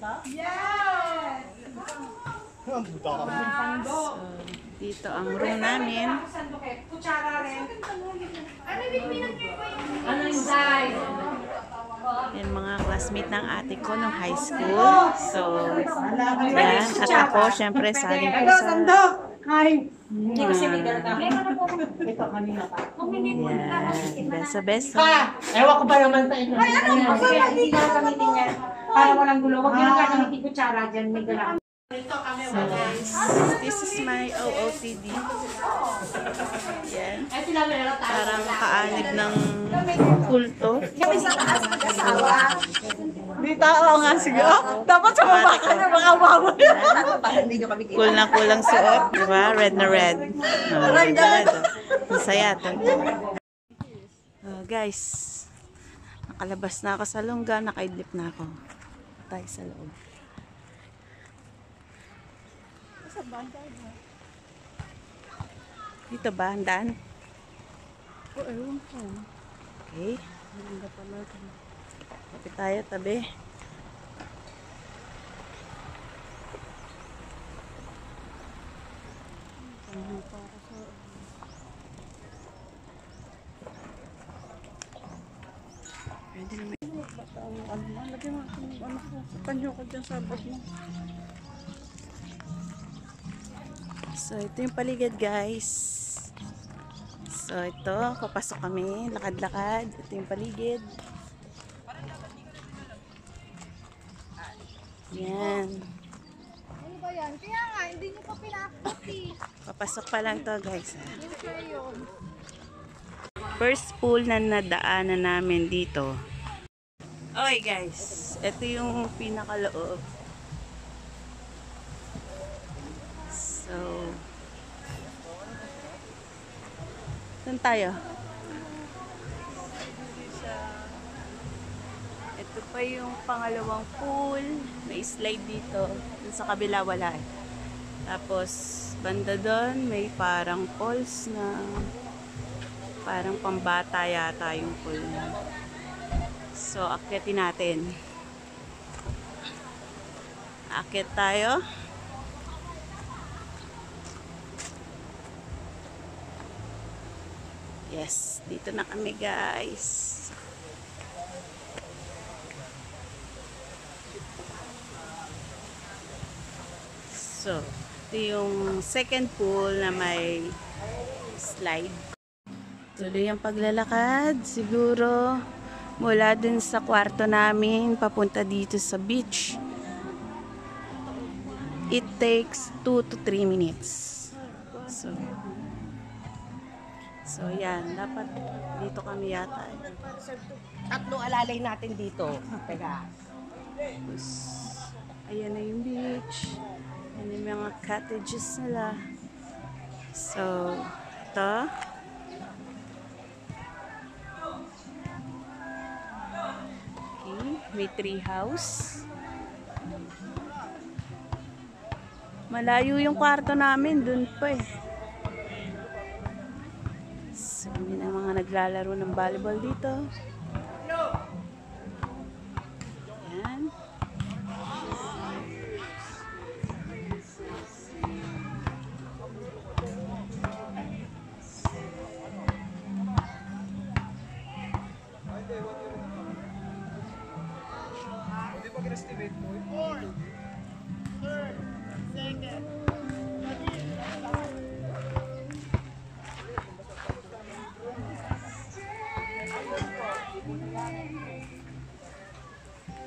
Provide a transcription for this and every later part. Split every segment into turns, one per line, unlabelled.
na tayo dito?
Dito ang room namin.
Kutsara rin.
Ano yung size?
Yan mga classmate ng ate ko nung high school. So, yan. At ako, syempre, saling ko sa...
Sandok! Hi!
Hindi kasi may dalaga.
Ito, kanina pa.
Yan. Beso-beso.
Ha! Ewan ko ba naman sa inyo? Ay, ano?
Hindi na gamitin yan. Para walang gulo. Huwag nyo lang gagamitin kutsara dyan. May
kami
So, this is my OOTD. Yan. Parang kaanib ng kulto.
Kami sa taas mag-asawa.
Di tao nga siguro. Dapat sa baba ka na mga
kami
Cool na cool ang suot, di ba? Red na red. Oh, red na red. oh. Masaya to. Oh, guys, nakalabas na ako sa lungga, nakaidlip na ako. Tayo sa loob. Dito ba? Handaan? Oo, ewan ko. Okay. Kapit tayo, tabi. Pwede naman. So, ito yung paligid, guys. So, ito, papasok kami, lakad-lakad. Ito yung paligid. Yan.
Ano ba yan? Kaya nga, hindi nyo pa pinakati.
Papasok pa lang to, guys. First pool na nadaanan namin dito. Okay, guys. Ito yung pinakaloob. So, saan tayo? Ito pa yung pangalawang pool. May slide dito. Dun sa kabila wala eh. Tapos, banda doon, may parang falls na parang pambata yata yung pool na. So, akyatin natin. Akyat tayo. Yes, dito na kami guys. So, ito yung second pool na may slide. Tuloy ang paglalakad. Siguro mula dun sa kwarto namin papunta dito sa beach. It takes 2 to 3 minutes. So, so yan. Dapat dito kami yata.
Tatlong alalay natin dito. Teka.
Tapos, ayan na yung beach. Ayan yung mga cottages nila. So, ito. May tree house. Malayo yung kwarto namin, dun pa eh. So, may na mga naglalaro ng volleyball dito.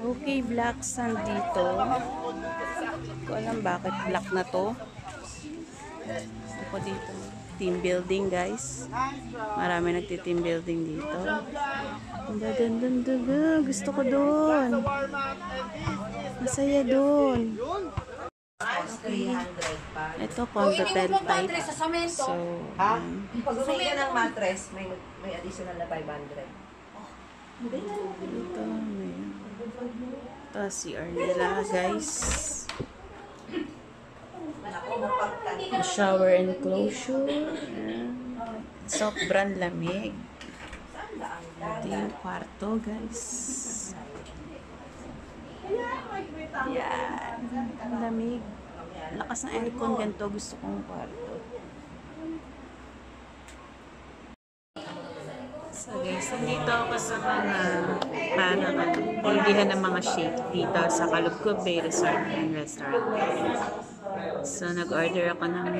Okay, black sand dito. Hindi ko alam bakit black na to. Ako dito. Team building, guys. Marami nagti-team building dito. Dun, dun, dun, dun. Gusto ko doon. Masaya doon. Ito, contotel type. So,
Ha? Pag umay ka ng mattress, may, may additional na 500.
ito, may... Ito, CR nila, guys.
Mapagtan.
Shower enclosure. Ayan. Sobrang lamig. Ito yung kwarto, guys. Yan. Lamig. Lakas ng aircon ganito. Gusto kong kwarto. So guys, nandito ako sa mga parang bilihan ng mga shake dito sa Kalugkub Bay Resort and Restaurant. So nag-order ako ng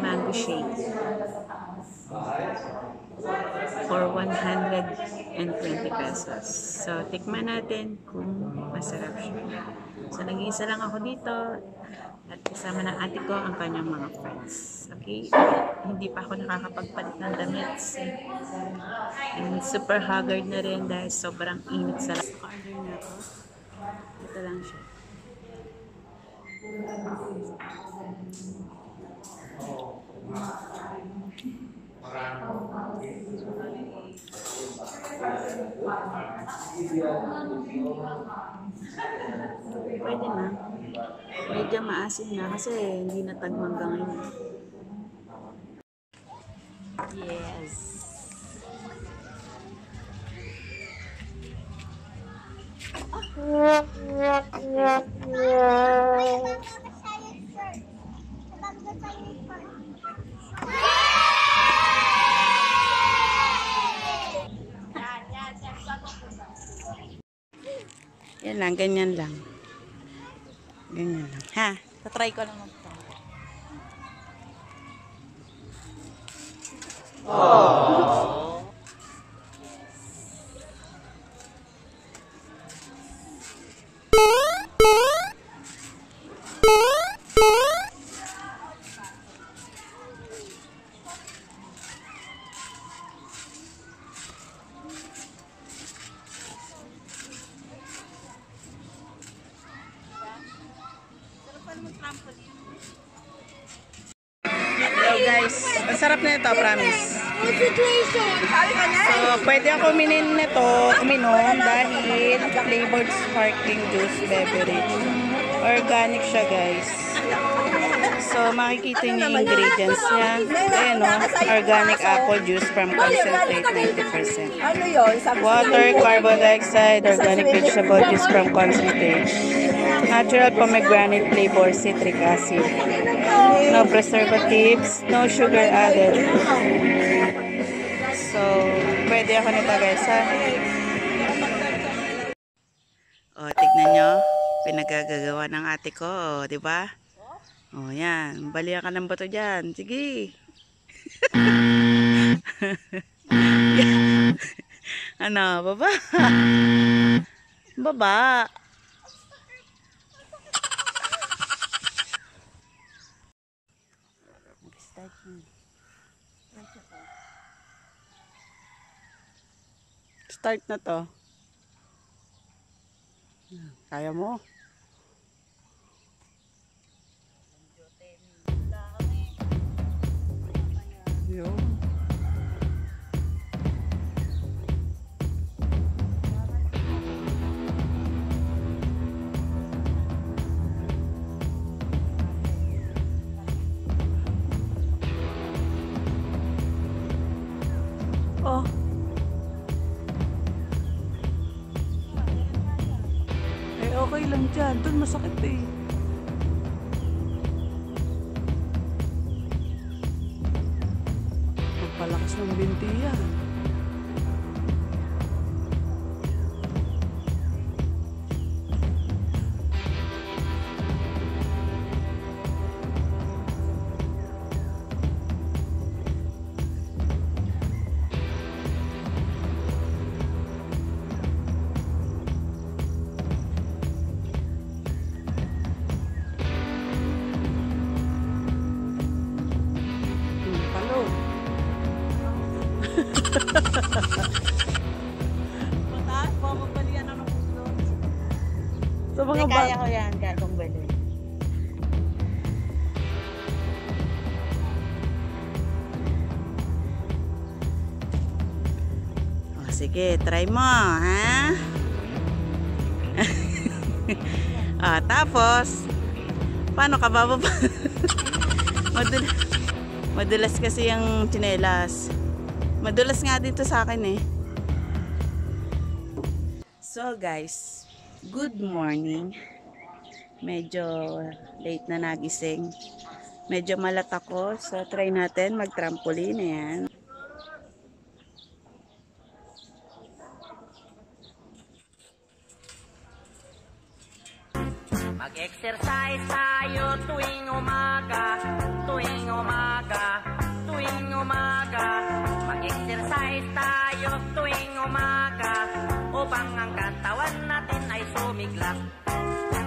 mango shake for 120 pesos. So tikman natin kung masarap siya. So nag-iisa lang ako dito at kasama ng ate ko ang kanyang mga friends. Okay? Hindi pa ako nakakapagpalit ng damit. And super haggard na rin dahil sobrang init sa order na ako. Ito lang siya. Pwede na. Medyo maasin na kasi hindi na tagmangga ngayon. Yes. Yan lang, ganyan lang. Ganyan lang. Ha? Tatry ko lang ito. Hello Ang sarap na ito, promise. So, pwede ako minin nito, uminom dahil flavored sparkling juice beverage. Organic siya guys. So, makikita niyo yung ingredients niya. Ayan o, organic apple juice from concentrate 90%.
Ano
Water, carbon dioxide, organic vegetable juice from concentrate. Natural pomegranate flavor, citric acid. No preservatives, no sugar added. So, pwede ako nito guys ha. O, tignan nyo. Pinagagagawa ng ate ko, di ba? O, yan. Balihan ka ng bato dyan. Sige. ano, baba? Baba. Start na. Start na to. Kaya mo? Dyan. Doon masakit eh.
Mga
Hindi, kaya ko yan, kaya kong bilhin. O, sige, try mo, ha? ah, tapos, paano ka bababa? Madul madulas kasi yung tsinelas. Madulas nga dito sa akin eh. So guys, good morning. Medyo late na nagising. Medyo malat ako. So try natin mag-trampoline. Ayan.
Mag-exercise tayo tuwing umaga, tuwing umaga, tuwing umaga. Mag-exercise tayo tuwing umaga, upang ang sumiglap.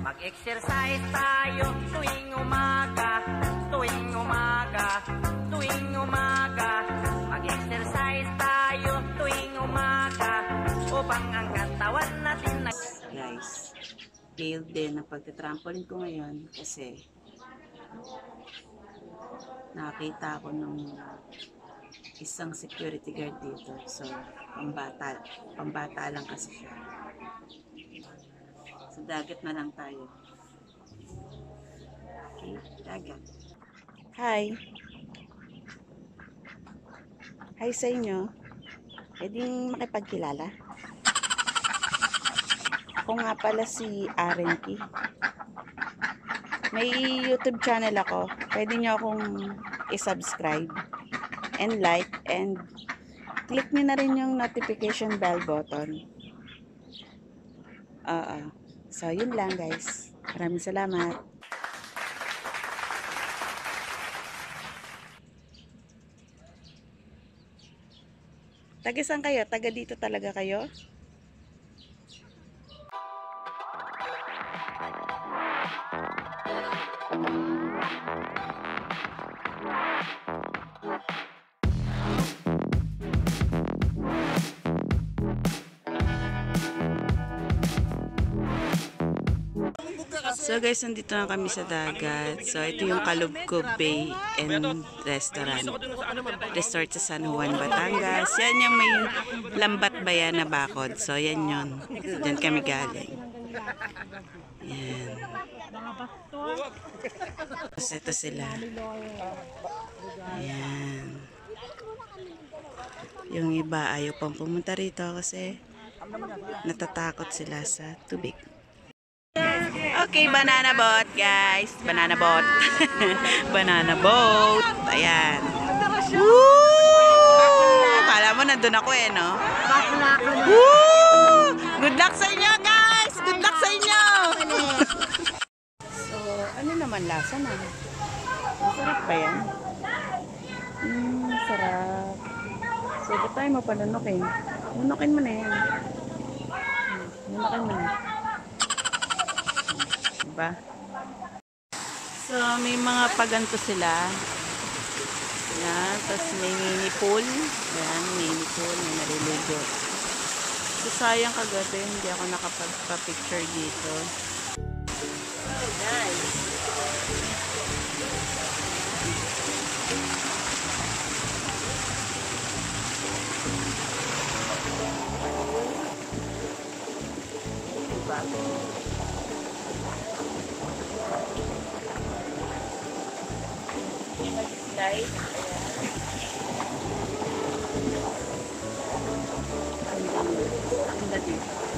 Mag-exercise tayo tuwing umaga, tuwing umaga, tuwing umaga. Mag-exercise tayo tuwing umaga, upang ang katawan natin ay
Guys, failed din ang pagtatrampoline ko ngayon kasi nakita ako nung isang security guard dito. So, pambata, pambata lang kasi siya. Dagat na lang tayo. Okay, dagat. Hi. Hi sa inyo. Pwedeng makipagkilala? Ako nga pala si Arenki. May YouTube channel ako. Pwede nyo akong i-subscribe and like and click nyo na rin yung notification bell button. Oo. So, yun lang guys. Maraming salamat. Taga saan kayo? Taga dito talaga kayo? So guys, nandito na kami sa dagat. So ito yung Kalubkub Bay and Restaurant. Resort sa San Juan, Batangas. Yan yung may lambat bayan na bakod. So yan yun. Diyan kami galing. Yan. Tapos ito sila. Yan. Yung iba ayaw pang pumunta rito kasi natatakot sila sa tubig. Okay, banana boat, guys. Banana boat. banana boat. Ayan. Woo! Kala mo nandun ako eh, no? Woo! Good luck sa inyo, guys! Good luck sa inyo! so, ano naman lasa na? Masarap ba yan? Mm, sarap. So, ba't tayo mapanunukin? Nunukin mo na yan. Hmm, Nunukin mo na. Diba? So, may mga paganto sila. Yan. Tapos may mini pool. Yan, mini pool. May naliligo. So, sayang kagabi. Hindi ako nakapagpa-picture dito. Oh, guys. light. Ayan. Ang ganda.